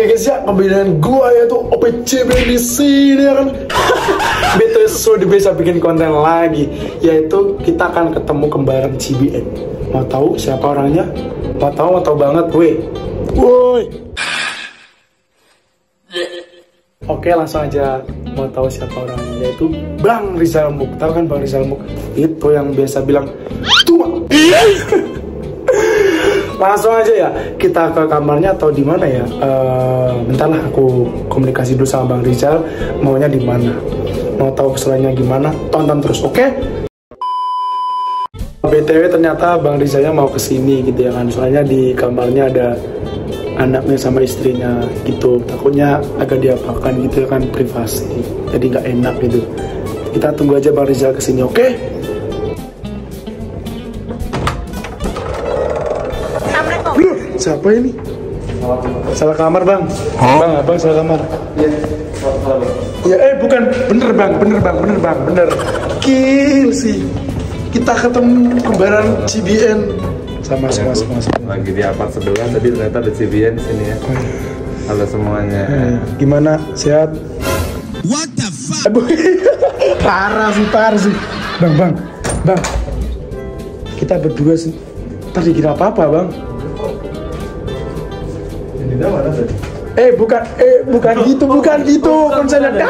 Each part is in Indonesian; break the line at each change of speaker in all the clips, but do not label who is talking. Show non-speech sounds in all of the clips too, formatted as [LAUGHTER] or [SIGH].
Oke guys ya, kebenaran gua yaitu OPCB di sini ya kan. [LAUGHS] Betul bisa bikin konten lagi, yaitu kita akan ketemu kembaran CBN. Mau tahu siapa orangnya? Mau tahu, mau tahu banget, weh. Woi. Oke langsung aja mau tahu siapa orangnya yaitu Bang Rizal Muk. Tahu kan Bang Rizal Muk? Itu yang biasa bilang tua. [LAUGHS] langsung aja ya kita ke kamarnya atau di mana ya? Eh bentar lah aku komunikasi dulu sama bang Rizal. Maunya di mana? Mau tahu keseruannya gimana? Tonton terus oke? Btw ternyata bang Rizalnya mau ke sini gitu ya kan? Soalnya di kamarnya ada anaknya sama istrinya gitu. Takutnya agak diapakan gitu ya kan privasi. Jadi nggak enak gitu. Kita tunggu aja bang Rizal ke sini oke? Loh, siapa ini? Salah kamar bang. Bang, abang salah kamar. Iya. Ya, eh bukan, bener bang, bener bang, bener bang, bener. Kill sih. Kita ketemu kembaran CBN. Sama, sama, sama, sama.
lagi di apart sebelah tadi ternyata ada CBN di sini ya halo semuanya
Eh, gimana? Sehat?
What the fuck?
Aduh, [LAUGHS] parah sih, parah sih. Bang, bang, bang. Kita berdua sih. Tadi kira apa-apa bang?
Ini mana tadi
Eh bukan, eh bukan gitu, bukan gitu konsepnya.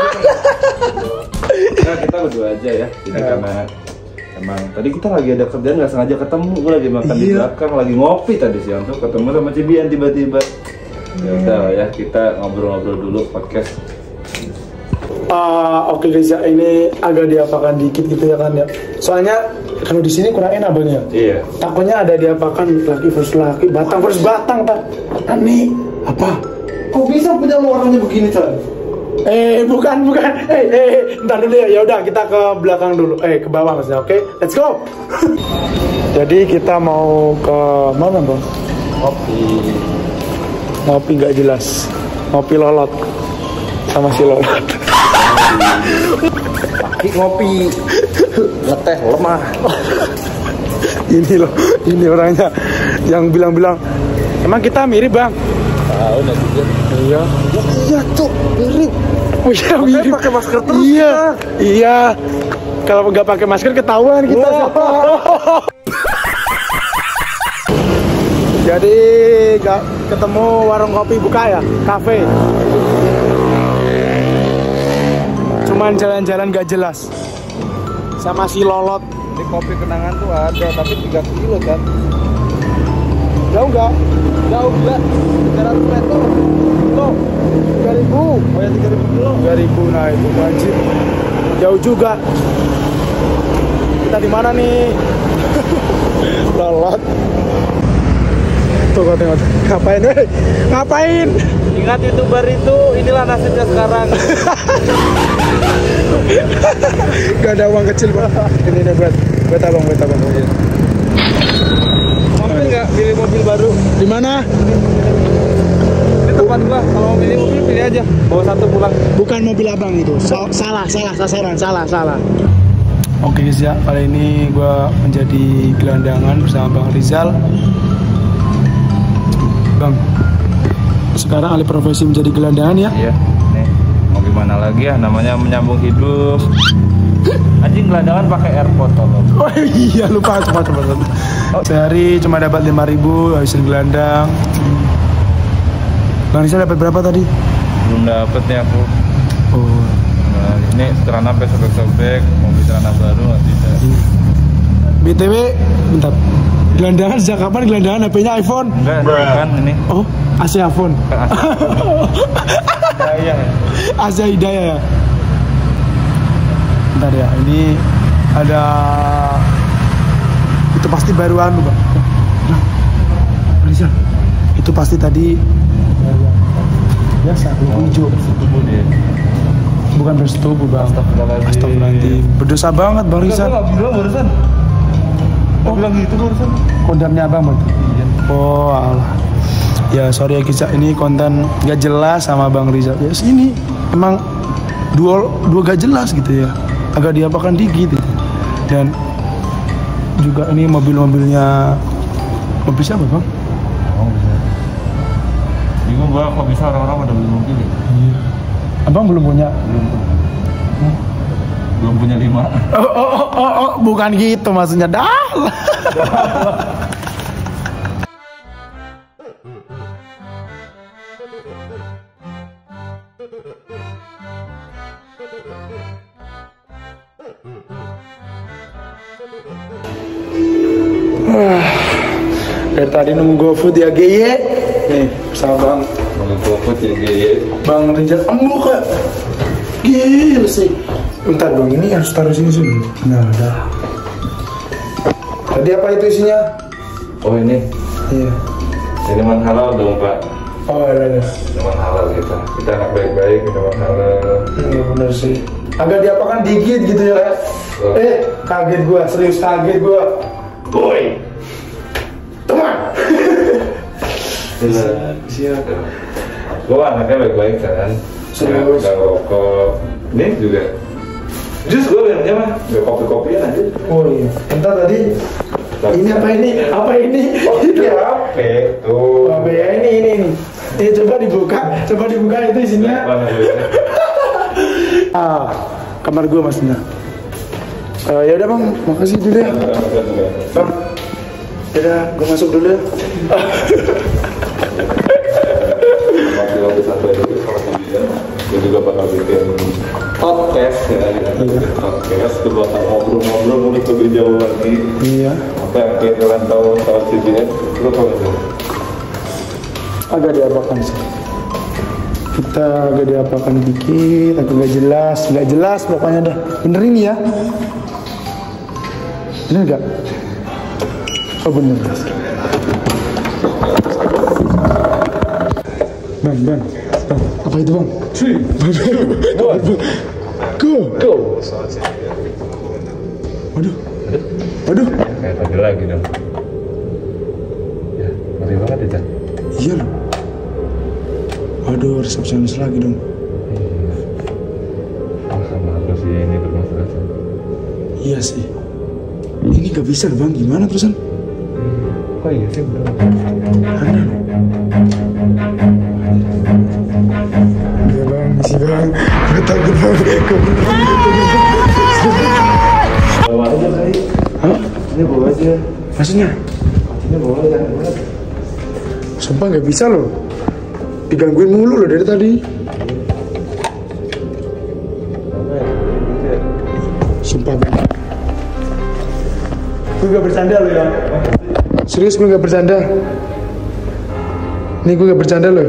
nah, kita berdua aja ya. Jadi
Ya.
karena emang tadi kita lagi ada kerjaan nggak sengaja ketemu. Gue lagi makan di
Iya.
belakang lagi ngopi tadi siang tuh ketemu sama CBN tiba-tiba. Ya udah lah ya kita ngobrol-ngobrol dulu podcast
Ah, oke guys ya ini agak diapakan dikit gitu ya kan ya. Soalnya kalau di sini kurang enak bang ya.
iya
Takutnya ada diapakan laki versus laki, batang versus batang tak. Aneh. Apa?
kok bisa punya lu orangnya begini coy
Eh bukan bukan. Eh eh eh, ntar dulu ya. Ya udah kita ke belakang dulu. Eh ke bawah maksudnya. Oke, let's go. [LAUGHS] Jadi kita mau ke mana bang?
kopi
Ngopi nggak jelas. Ngopi lolot sama si lolot.
Ngopi ngeteh lemah
ini loh, ini orangnya yang bilang-bilang emang kita mirip bang.
tahu
Iya.
iya tuh mirip
Oh iya mirip.
pakai masker terus
Iya. Iya. Kalau nggak pakai masker ketahuan kita. [LAUGHS] Jadi nggak ketemu warung kopi buka ya, kafe. Cuman jalan-jalan gak jelas. Sama si lolot.
Ini kopi kenangan tuh ada, tapi 3 kilo kan.
Jauh nggak?
Jauh enggak? 300 meter.
Tuh, 3000.
Oh ya 3000 kilo.
3000 nah itu wajib. Jauh juga. Kita di mana nih? [LAUGHS] Lolot. Tuh kau tengok. Ngapain? Hey? Ngapain?
Ingat youtuber itu, inilah nasibnya sekarang. [LAUGHS]
Gak ada uang kecil bang. Ini nih buat buat abang, buat abang.
Mobil nggak pilih mobil baru?
Di mana?
Ini tempat gua. Kalau mau pilih mobil pilih aja. Bawa satu pulang.
Bukan mobil abang itu. So- salah, salah, sasaran, salah, salah. Oke guys ya, kali ini gue menjadi gelandangan bersama Bang Rizal. Sekarang alih profesi menjadi gelandangan ya?
Iya. Nih, mau gimana lagi ya? Namanya menyambung hidup. Anjing gelandangan pakai airpod tolong.
Oh iya lupa cepat cepat. cepat. Sehari cuma dapat 5000 habisin gelandang. Bang Rizal dapat berapa tadi?
Belum dapet nih aku.
Oh,
Nah, ini celana sobek-sobek, mau beli celana baru nggak bisa.
BTW, bentar. Gelandangan sejak kapan gelandangan HP-nya iPhone?
Enggak, kan ini.
Oh, AC iPhone.
Iya, iya.
AC Hidayah ya. Bentar ya, ini ada itu pasti baru anu, Bang. Nah, Rizal, itu pasti tadi biasa lampu hijau bukan bersetubuh bang
Astagfirullahaladzim.
Berdosa banget bang
Enggak,
Rizal
nggak bilang barusan. Oh, bilang gitu barusan.
kodamnya abang bang
Iya.
oh alah ya sorry ya kisah ini konten gak jelas sama bang Rizal ya sini emang dua dua gak jelas gitu ya agak diapakan dikit gitu. dan juga ini mobil-mobilnya mobil siapa bang
Oh, bisa. Ini gua kok bisa orang-orang pada beli mobil ya?
Abang belum punya.
Belum punya lima.
Oh, oh, oh, oh, oh, bukan gitu maksudnya dah. Ah, Dari tadi nunggu GoFood ya GY Nih sama Bang
Mobil GoFood ya gaya.
Bang Rizal Embu kak Gila sih Bentar dong ini harus taruh sini sini Nah udah Tadi apa itu isinya?
Oh ini,
Iya
minuman halal dong pak.
Oh iya iya
Minuman halal kita. Kita anak baik-baik, minuman halal.
Iya bener sih Agak diapakan dikit gitu ya
Oh.
Eh kaget gua serius kaget gua Boy Teman
Siap. Gua anaknya baik-baik kan.
Serius.
Gak rokok. Ini juga. Jus gua minumnya mah. Gak kopi-kopian aja.
Oh iya Entar tadi Ini apa ini? Apa ini? [LAUGHS]
Itu HP tuh.
Oh ya ini ini ini Ini coba dibuka Coba dibuka itu isinya
Apa? [LAUGHS]
Ah, kamar gua maksudnya. Eh, ya udah bang, makasih dulu ya. Bang, ya gua masuk dulu ya. [LAUGHS]
Lu tahu nggak?
Agak diapakan sih. Kita agak diapakan dikit, agak jelas, nggak jelas pokoknya dah. Bener ini ya? Bener nggak? Oh bener. Bang, bang, bang, apa itu bang? Go, go. Waduh, waduh,
Kayak tadi lagi dong.
Waduh, resepsionis lagi dong.
Sama sih ini bermasalah.
Iya sih. Ini gak bisa bang, gimana terusan?
Kok iya sih udah?
Aneh. Iya bang, misi bang. Gue takut bang.
Bawa aja kali.
Hah?
Ini bawa aja.
Maksudnya?
Ini bawa aja.
Sumpah gak bisa loh. Digangguin mulu loh dari tadi. Sumpah. Gue gak bercanda loh ya. Serius gue gak bercanda. Nih gue gak bercanda loh.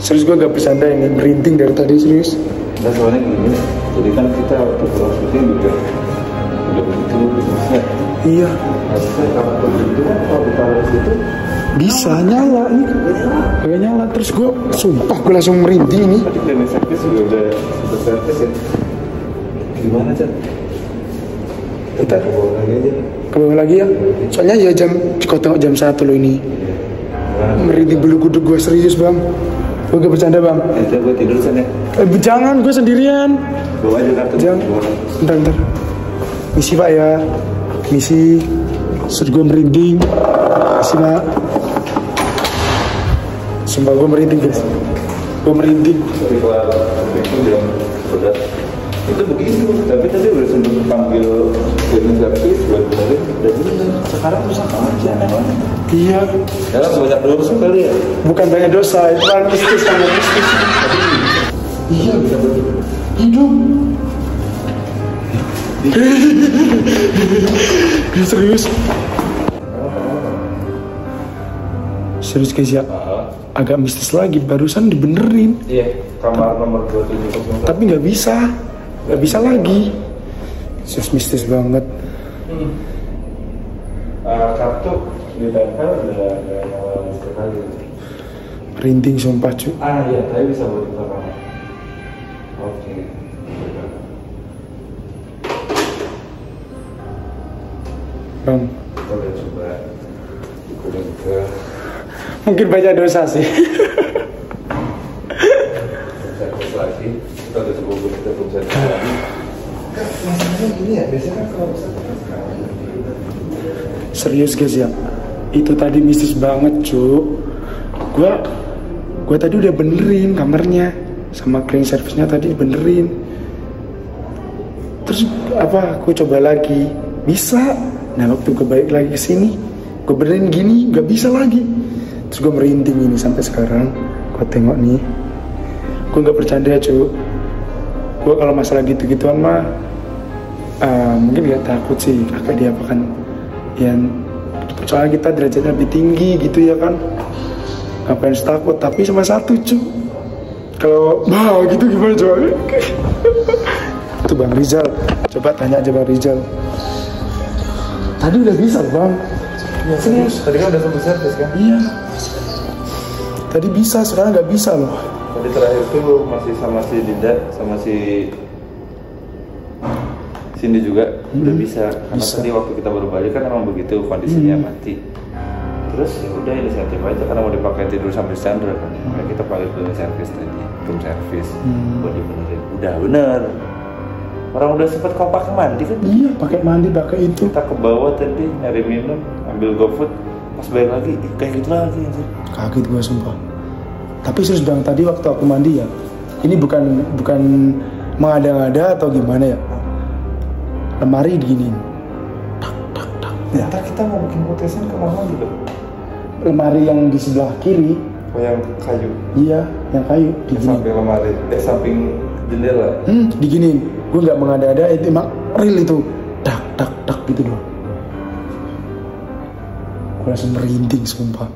Serius gue gak bercanda ini merinding dari tadi serius.
Nah soalnya gini, jadi kan kita waktu syuting juga situ
Bisa nyala ini. Kagak nyala. Terus gue sumpah gue langsung merinding ini.
Gimana Chan?
kita
Bawa lagi aja.
ke bawah lagi ya? Soalnya ya jam kau tengok jam satu loh ini. Merinding bulu kuduk gue serius bang. Gue gak bercanda bang.
Nanti gue tidur Chan ya.
eh, jangan gue sendirian.
Bawa aja kartu.
jangan. Bentar bentar. Misi pak ya misi gue merinding. Misi pak sumpah gue merinding guys. Gue merinding.
Itu begitu. Tapi tadi udah sempat panggil cleaning service buat udah bener sekarang tuh sama aja
iya.
Karena banyak dosa kali ya?
Bukan banyak dosa itu kan mistis sangat mistis iya hidup serius. Serius guys ya. Agak mistis lagi barusan dibenerin.
Iya, kamar nomor 2701.
tapi nggak bisa. Nggak bisa lagi. Serius mistis banget.
Eh, kartu ditempel udah nyala sekali.
merinding sumpah cu.
Ah iya, tapi bisa buat kita
bang
Kita udah coba
mungkin banyak dosa sih.
Service lagi. Kita udah coba buat kita pun service lagi. Masalahnya gini ya, biasanya kan kalau
serius guys ya? Itu tadi mistis banget cu gua gua tadi udah benerin kamarnya. Sama cleaning service-nya tadi benerin. Terus apa? Gue coba lagi. Bisa nah waktu gue balik lagi ke sini gue benerin gini nggak bisa lagi. Terus gue merinding ini sampai sekarang. Gue tengok nih gue nggak bercanda cu gue kalau masalah gitu-gituan mah eh, mungkin nggak takut sih kakak dia apa kan yang soalnya kita derajatnya lebih tinggi gitu ya kan. Ngapain takut tapi sama satu cu kalau bah gitu gimana coba [LAUGHS] itu bang Rizal. Coba tanya aja bang Rizal tadi udah bisa bang.
Iya,
serius.
Tadi kan udah sempat servis kan?
iya. Tadi bisa sekarang nggak bisa loh.
Tadi terakhir tuh masih sama si Dinda sama si Cindy juga udah bisa. Karena
Bisa.
tadi waktu kita baru balik kan emang begitu kondisinya mati. Terus ya udah inisiatif aja karena mau dipakai tidur sampai standar kan. Makanya kita pakai room service tadi room service. Buat dibenerin. Udah bener orang udah sempet kau pakai mandi kan?
Iya pakai mandi pakai itu.
Kita ke bawah tadi nyari minum ambil GoFood pas balik lagi kayak gitu lagi anjir.
kaget gue sumpah. Tapi serius bang tadi waktu aku mandi ya ini bukan bukan mengada-ngada atau gimana ya? Lemari diginiin.
Ya, ntar kita mau bikin podcastan ke mana gitu
lemari yang di sebelah kiri
oh yang kayu?
Iya yang kayu diginiin
samping lemari. Eh samping jendela
hmm diginiin gue nggak mengada-ada itu emang real itu. Tak tak tak gitu doang. Gue langsung merinding sumpah.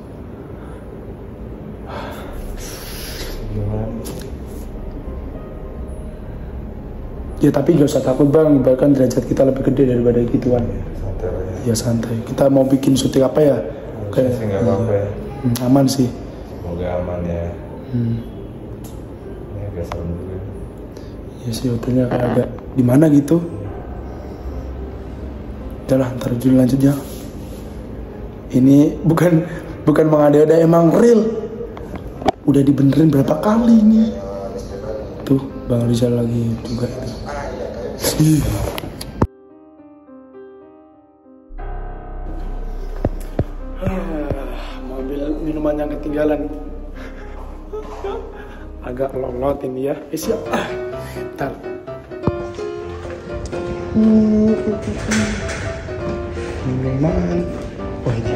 Ya tapi gak usah takut bang. Bahkan derajat kita lebih gede daripada gituan.
Santai aja
ya. Santai. Kita mau bikin syuting apa ya? Kayak
sih nggak apa-apa ya.
Hmm, aman sih
semoga aman ya
hmm.
ini agak serem juga.
Ya sih hotelnya kayak agak di mana gitu? Udahlah ntar dulu lanjutnya ini bukan bukan mengada-ada emang real. Udah dibenerin berapa kali nih tuh bang Rizal lagi juga itu. Ah, mau ambil minuman yang ketinggalan agak lolot ini ya. Eh, siap. Ah, ntar. Minuman. Oh ini.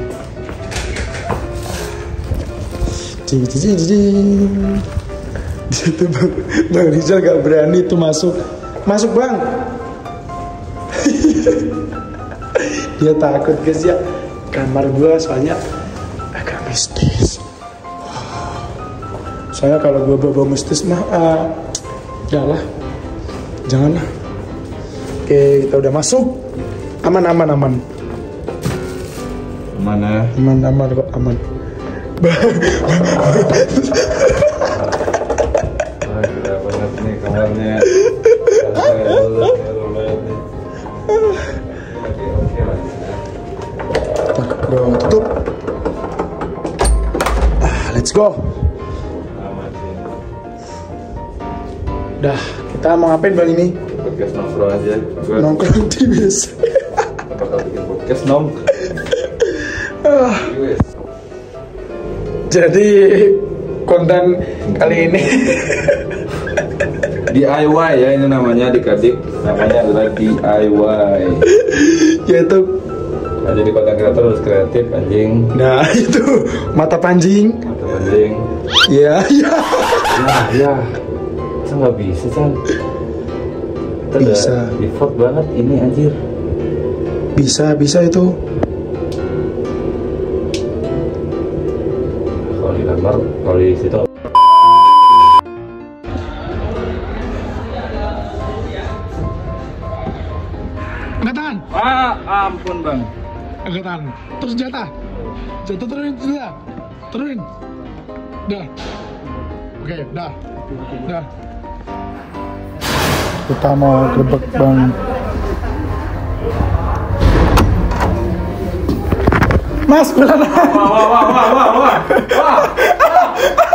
Situ bang, bang Rizal gak berani tuh masuk. Masuk bang. [LAUGHS] Dia takut guys ya. Kamar gua soalnya agak mistis saya kalau gua bawa mistis mah ah, janganlah janganlah oke kita udah masuk. Aman aman aman.
Mana
aman aman kok aman. [LAUGHS]
Ah gila banget nih kamarnya santai dulu nih
dah kita mau ngapain bang ini?
Podcast nongkrong aja. Gue
nongkrong di bis.
Bakal bikin podcast nong? Wes.
jadi konten kali ini. [LAUGHS]
DIY ya ini namanya adik-adik. Namanya adalah DIY
yaitu
nah, jadi konten kreator harus kreatif anjing.
Nah [LAUGHS] itu mata pancing
mata anjing
ya ya
ya ya itu nggak bisa kan Kita
Bisa.
default banget ini anjir.
Bisa bisa itu.
Kalau di kamar kalau di situ.
Angkat tangan
ah ampun bang.
Angkat tangan terus jatah jatuh turunin sudah turunin dah. Oke dah. Dah kita mau gerbek bang Mas, beneran.
wah wah wah wah wah wah